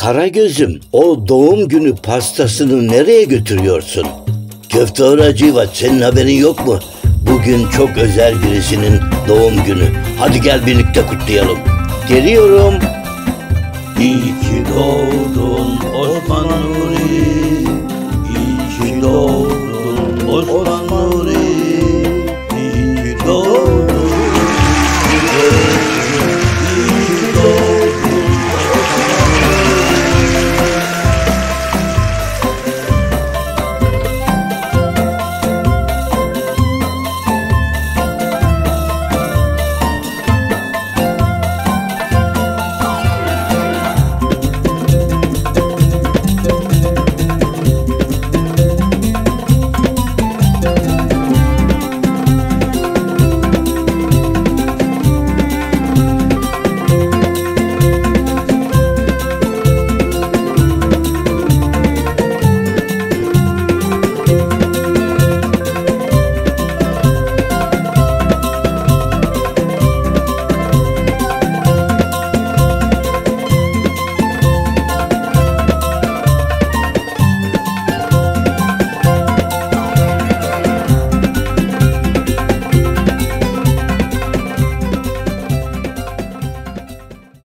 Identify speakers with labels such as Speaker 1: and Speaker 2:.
Speaker 1: Karagöz'üm o doğum günü pastasını nereye götürüyorsun? Köfte Horaciva senin haberin yok mu? Bugün çok özel birisinin doğum günü. Hadi gel birlikte kutlayalım. Geliyorum.
Speaker 2: İyi ki doğdun Osman Nuri. İyi ki doğdun Osman Nuri. İyi ki doğdun.